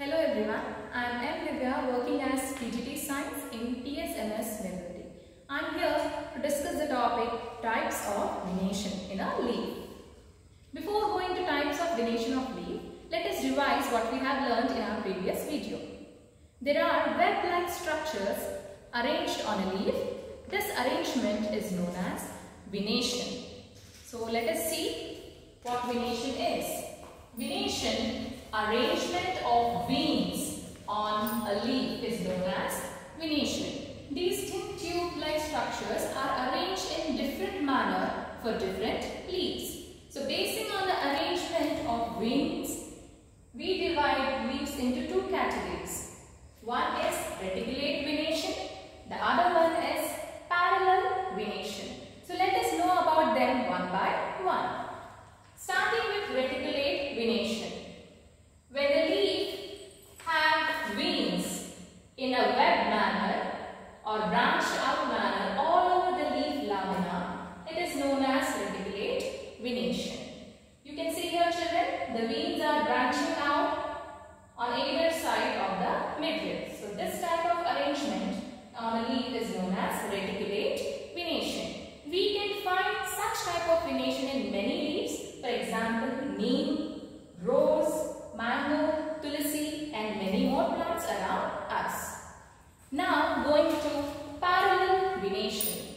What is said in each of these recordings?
Hello everyone, I am M. Divya working as PGT Science in TSMS Memory. I am here to discuss the topic types of venation in a leaf. Before going to types of venation of leaf, let us revise what we have learned in our previous video. There are web-like structures arranged on a leaf. This arrangement is known as venation. So let us see what venation is. Venation, arrangement of veins on a leaf is known as venation. These thin tube-like structures are arranged in different manner for different leaves. So basing on the arrangement of veins, we divide leaves into two categories. One is reticulate venation, the other one is parallel venation. So let us know about them one by one. Starting with reticulate venation. When the leaf have veins in a web manner or branched out manner all over the leaf lamina, it is known as reticulate venation. You can see here children, the veins are branching out on either side of the midrib. So this type of arrangement on a leaf is known as reticulate venation. We can find such type of venation in many leaves. For example, neem, rose, mango, tulsi and many more plants around us. Now going to parallel venation.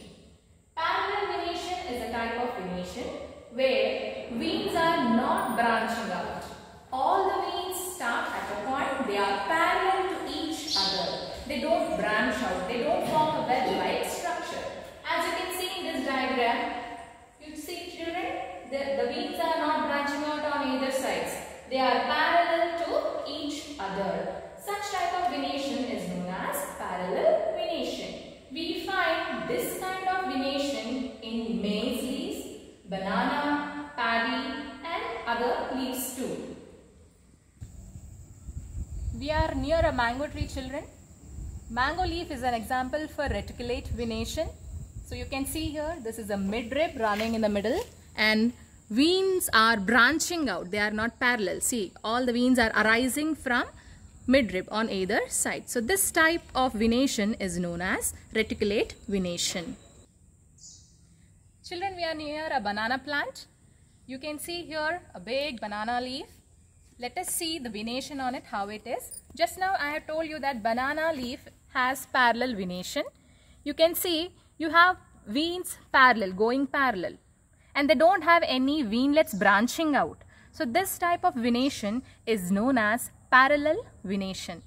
Parallel venation is a type of venation where veins are not branching out. All the veins start at a point, they are parallel to each other. They don't branch out, they don't form a web-like structure. As you can see in this diagram, you see children, the, the veins are not branching out on either sides. They are parallel to each other. Such type of venation is known as parallel venation. We find this kind of venation in maize leaves, banana, paddy and other leaves too. We are near a mango tree children. Mango leaf is an example for reticulate venation. So you can see here this is a midrib running in the middle and veins are branching out. They are not parallel. See all the veins are arising from midrib on either side. So this type of venation is known as reticulate venation. Children we are near a banana plant. You can see here a big banana leaf let us see the venation on it, how it is. Just now I have told you that banana leaf has parallel venation. You can see you have veins parallel, going parallel. And they don't have any veinlets branching out. So this type of venation is known as parallel venation.